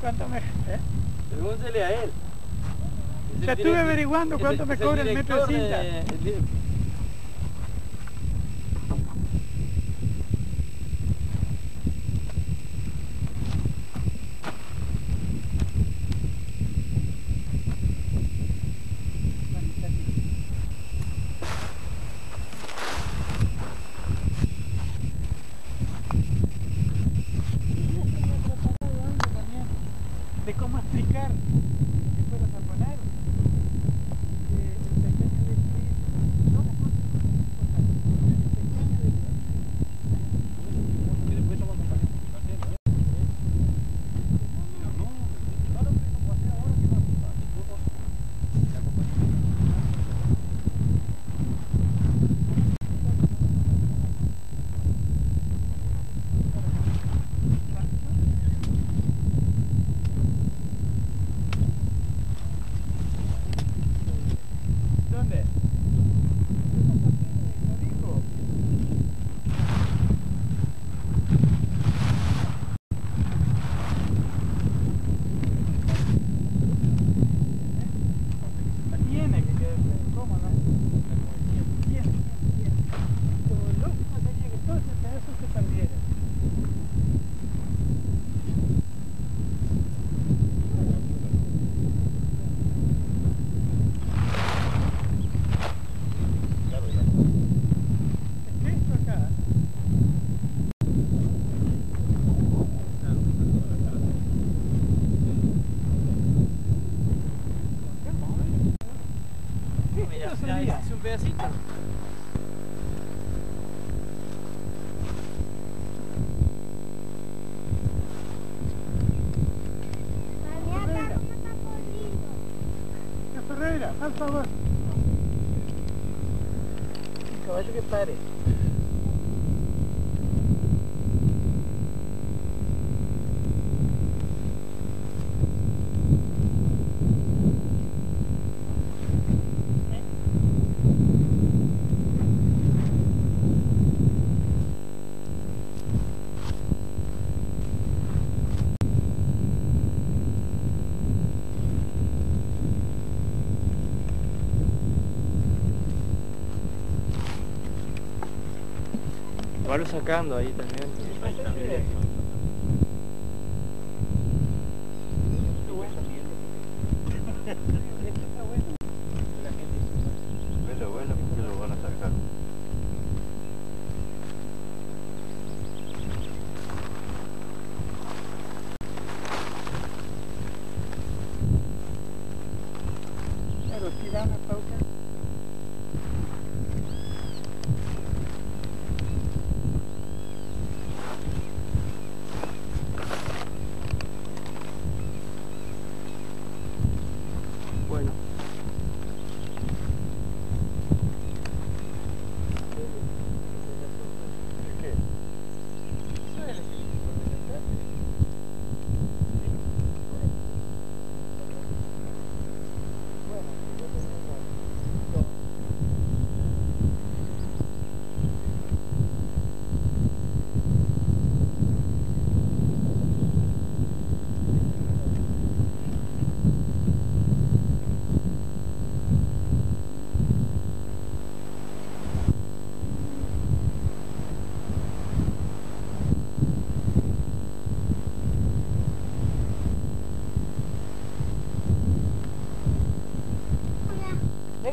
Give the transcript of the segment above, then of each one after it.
¿Cuánto me...? eh? Pregúntele a él. Ya estuve averiguando cuánto me cobra el metro de cinta. de- el di- de cómo explicar lo que fueras a poner eh, el pequeño desliz no las cosas importantes el pequeño desliz Y después somos compañeros de cartera, ¿eh? No, no, claro que no pasé ahora que no pasa. Todos la compañía. ¿dónde? lo dijo tiene que quedar ¿cómo no? Tiene, tiene, tiene. Lo lógico sería que todo ese pedazo se perdiera. Claro, ya. Es que esto acá, Ya sería. hice un pedacito. La Ferreira, al favor. Caballo que pare. Valo sacando ahí también. Pero bueno, que lo van a sacar. Bueno. ¿Qué?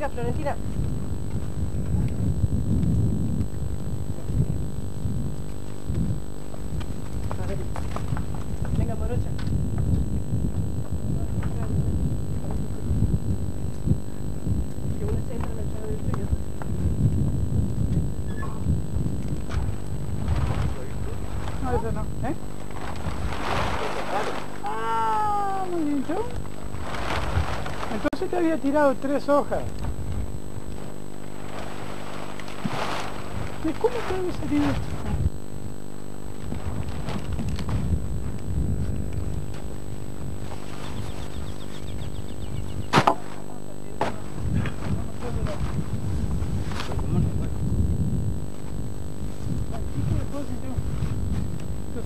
Florentina. A ver. Venga, morocha. Que una se entra en el chavo del frío. No, eso no. ¿Eh? Ah, muy bien. Entonces te había tirado tres hojas. ¿Y cómo te había salido esto? ¿Cómo no? Bueno. Maldito depósito.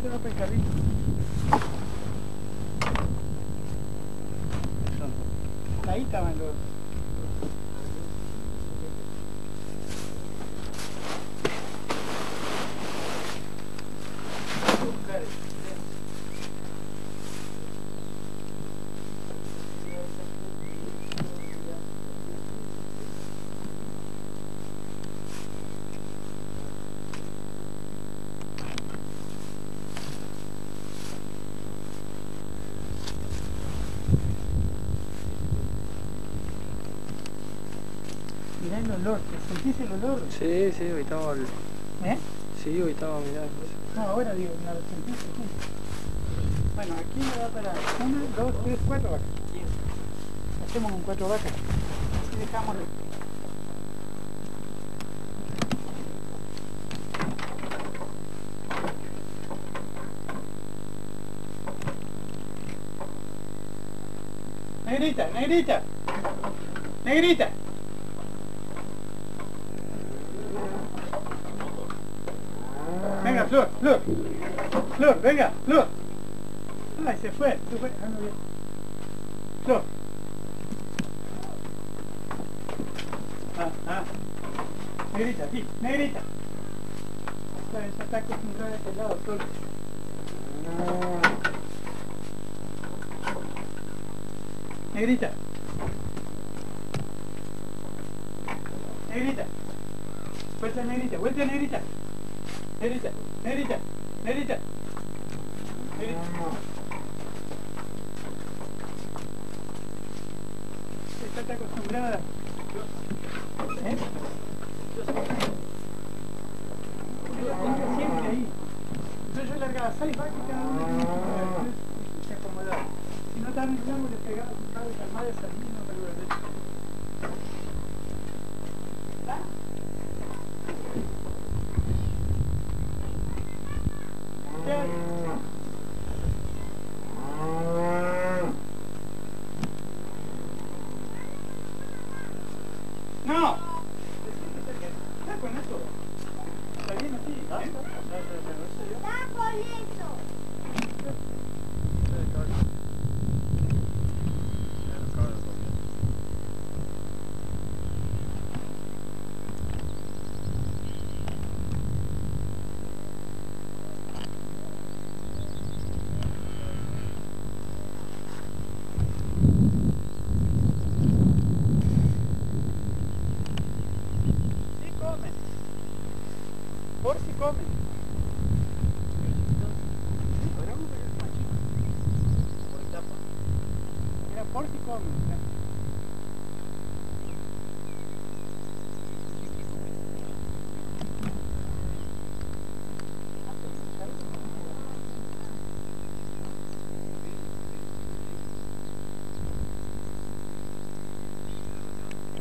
se va para el carril. Ahí estaban los... Mirá el olor, ¿sentís el olor? Sí, sí, hoy estaba... el- ¿Eh? Sí, hoy estaba mirando. No, ahora digo, lo sentís, sí. Bueno, aquí me da para una, dos, tres, cuatro vacas. Hacemos con cuatro vacas. Así dejamos Negrita, negrita. Negrita. Flor, Flor. Flor, venga, Flor. Ay, se fue, se fue. Ah, no, bien. Flor. Ah, ah. Negrita, aquí, negrita. Esta esa está acostumbrada a este lado, Flor. Negrita. Negrita. Vuelta negrita, vuelta negrita. Negrita, negrita. Negrita. Esta está acostumbrada. ¿Eh? Ella tenía siempre ahí. Entonces yo largaba seis vacas y cada una se acomodaba. Si no estaban en blanco le pegaba de calmadas al mismo pero de No. Está con eso. Está bien así. ¿eh? Está con eso.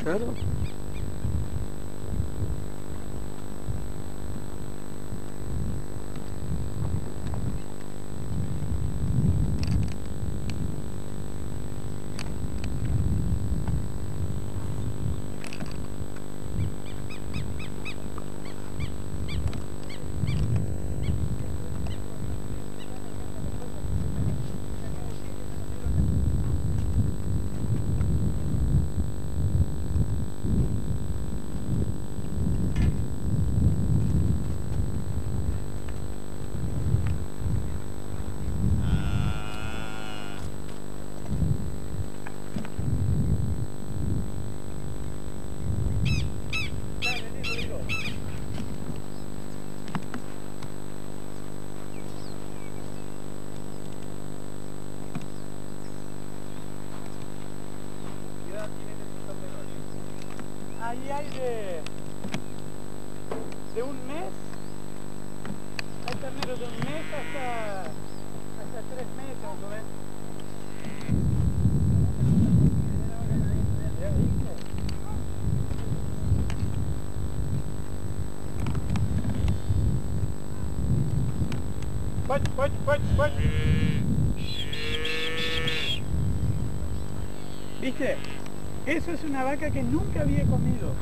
Claro. Ahí hay de, de un mes, hay terneros de un mes hasta, hasta tres meses, ¿no ves? ¿Ya viste? Poch, poch, poch, poch. ¿Viste? Eso es una vaca que nunca había comido.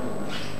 はい。